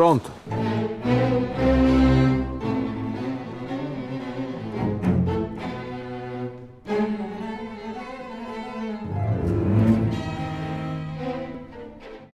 Pronto.